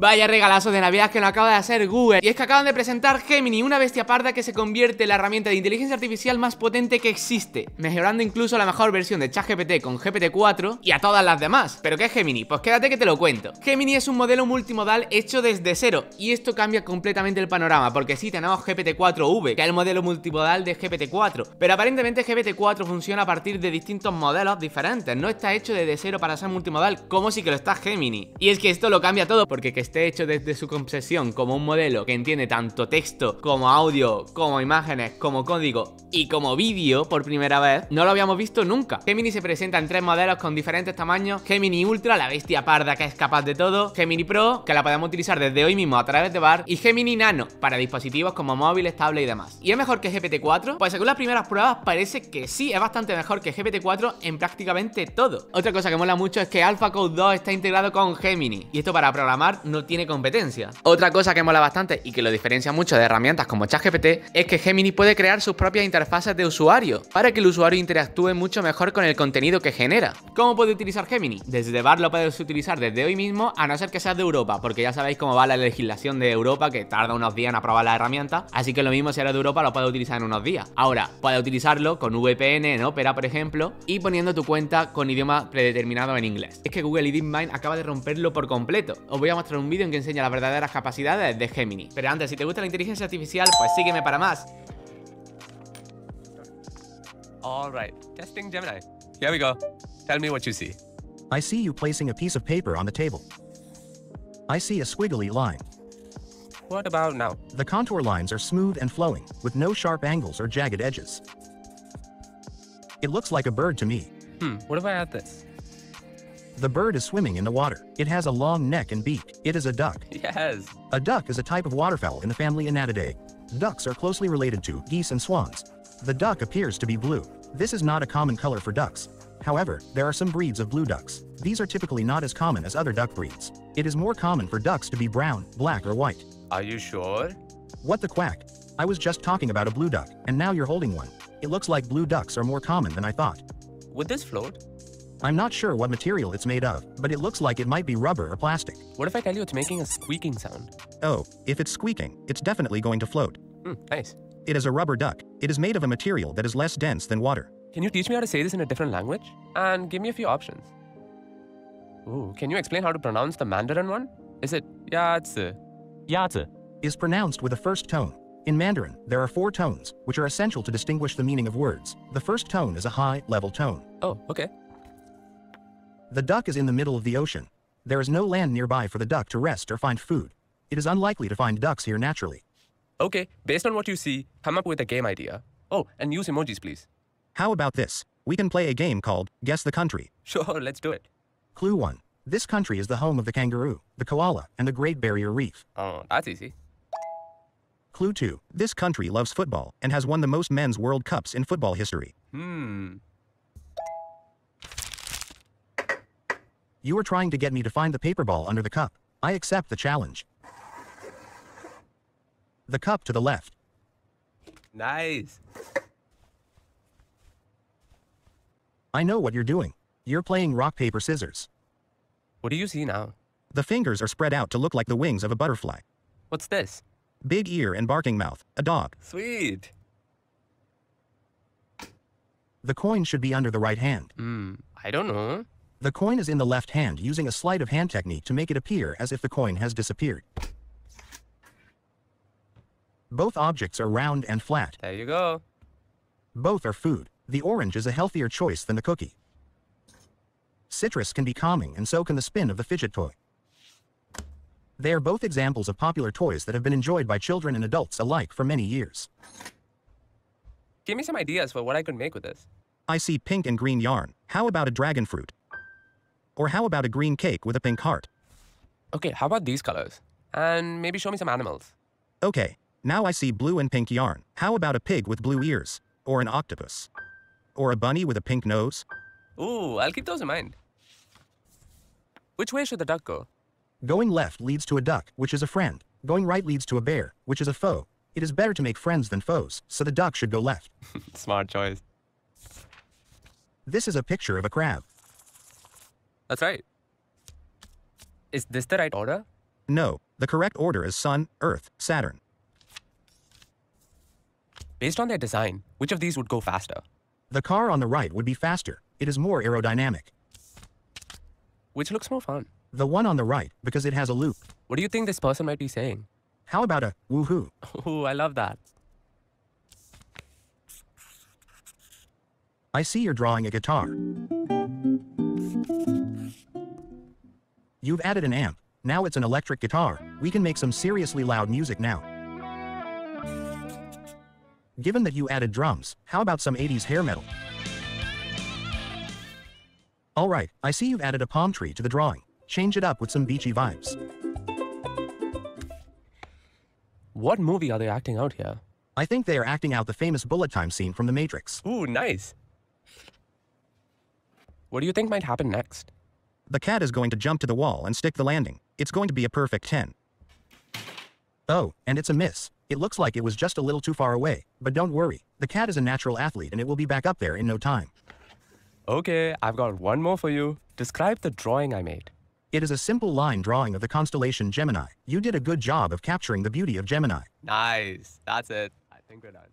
Vaya regalazo de Navidad que nos acaba de hacer Google. Y es que acaban de presentar Gemini, una bestia parda que se convierte en la herramienta de inteligencia artificial más potente que existe Mejorando incluso la mejor versión de ChatGPT con GPT-4 y a todas las demás. ¿Pero qué es Gemini? Pues quédate que te lo cuento. Gemini es un modelo multimodal hecho desde cero Y esto cambia completamente el panorama Porque sí tenemos GPT-4V, que es el modelo multimodal de GPT-4 Pero aparentemente GPT-4 funciona a partir de distintos modelos diferentes No está hecho desde cero para ser multimodal como si que lo está Gemini. Y es que esto lo cambia todo porque que esté hecho desde su concepción como un modelo que entiende tanto texto como audio, como imágenes, como código y como vídeo por primera vez, no lo habíamos visto nunca. Gemini se presenta en tres modelos con diferentes tamaños, Gemini Ultra, la bestia parda que es capaz de todo, Gemini Pro, que la podemos utilizar desde hoy mismo a través de bar, y Gemini Nano, para dispositivos como móviles, tablet y demás. ¿Y es mejor que GPT-4? Pues según las primeras pruebas parece que sí, es bastante mejor que GPT-4 en prácticamente todo. Otra cosa que mola mucho es que AlphaCode 2 está integrado con Gemini, y esto para programar no tiene competencia. Otra cosa que mola bastante y que lo diferencia mucho de herramientas como ChatGPT es que Gemini puede crear sus propias interfaces de usuario para que el usuario interactúe mucho mejor con el contenido que genera. ¿Cómo puede utilizar Gemini? Desde Bar lo puedes utilizar desde hoy mismo, a no ser que seas de Europa, porque ya sabéis cómo va la legislación de Europa, que tarda unos días en aprobar la herramienta, así que lo mismo si eres de Europa lo puedes utilizar en unos días. Ahora, puedes utilizarlo con VPN en Opera, por ejemplo, y poniendo tu cuenta con idioma predeterminado en inglés. Es que Google y DeepMind acaba de romperlo por completo. Os voy a mostrar un vídeo en que enseña las verdaderas capacidades de Gemini. Pero antes, si te gusta la inteligencia artificial, pues sígueme para más. All right, testing Gemini. Here we go. Tell me what you see. I see you placing a piece of paper on the table. I see a squiggly line. What about now? The contour lines are smooth and flowing, with no sharp angles or jagged edges. It looks like a bird to me. Hmm, what if I add this? The bird is swimming in the water. It has a long neck and beak. It is a duck. Yes. A duck is a type of waterfowl in the family Anatidae. Ducks are closely related to geese and swans. The duck appears to be blue. This is not a common color for ducks. However, there are some breeds of blue ducks. These are typically not as common as other duck breeds. It is more common for ducks to be brown, black, or white. Are you sure? What the quack? I was just talking about a blue duck, and now you're holding one. It looks like blue ducks are more common than I thought. Would this float? I'm not sure what material it's made of, but it looks like it might be rubber or plastic. What if I tell you it's making a squeaking sound? Oh, if it's squeaking, it's definitely going to float. Hmm, nice. It is a rubber duck. It is made of a material that is less dense than water. Can you teach me how to say this in a different language? And give me a few options. Ooh, can you explain how to pronounce the Mandarin one? Is it Yazi? Yazi. Is pronounced with a first tone. In Mandarin, there are four tones, which are essential to distinguish the meaning of words. The first tone is a high, level tone. Oh, okay. The duck is in the middle of the ocean. There is no land nearby for the duck to rest or find food. It is unlikely to find ducks here naturally. Okay, based on what you see, come up with a game idea. Oh, and use emojis, please. How about this? We can play a game called Guess the Country. Sure, let's do it. Clue 1. This country is the home of the kangaroo, the koala, and the Great Barrier Reef. Oh, that's easy. Clue 2. This country loves football and has won the most men's World Cups in football history. Hmm. You are trying to get me to find the paper ball under the cup. I accept the challenge. The cup to the left. Nice. I know what you're doing. You're playing rock, paper, scissors. What do you see now? The fingers are spread out to look like the wings of a butterfly. What's this? Big ear and barking mouth, a dog. Sweet. The coin should be under the right hand. Hmm, I don't know. The coin is in the left hand using a sleight of hand technique to make it appear as if the coin has disappeared. Both objects are round and flat. There you go. Both are food. The orange is a healthier choice than the cookie. Citrus can be calming and so can the spin of the fidget toy. They are both examples of popular toys that have been enjoyed by children and adults alike for many years. Give me some ideas for what I could make with this. I see pink and green yarn. How about a dragon fruit? Or how about a green cake with a pink heart? Okay, how about these colors? And maybe show me some animals. Okay, now I see blue and pink yarn. How about a pig with blue ears? Or an octopus? Or a bunny with a pink nose? Ooh, I'll keep those in mind. Which way should the duck go? Going left leads to a duck, which is a friend. Going right leads to a bear, which is a foe. It is better to make friends than foes, so the duck should go left. Smart choice. This is a picture of a crab. That's right. Is this the right order? No, the correct order is Sun, Earth, Saturn. Based on their design, which of these would go faster? The car on the right would be faster. It is more aerodynamic. Which looks more fun? The one on the right, because it has a loop. What do you think this person might be saying? How about a woohoo? Ooh, I love that. I see you're drawing a guitar. You've added an amp. Now it's an electric guitar. We can make some seriously loud music now. Given that you added drums, how about some 80s hair metal? Alright, I see you've added a palm tree to the drawing. Change it up with some beachy vibes. What movie are they acting out here? I think they are acting out the famous bullet time scene from The Matrix. Ooh, nice. What do you think might happen next? The cat is going to jump to the wall and stick the landing. It's going to be a perfect 10. Oh, and it's a miss. It looks like it was just a little too far away, but don't worry. The cat is a natural athlete and it will be back up there in no time. Okay, I've got one more for you. Describe the drawing I made. It is a simple line drawing of the constellation Gemini. You did a good job of capturing the beauty of Gemini. Nice. That's it. I think we're done.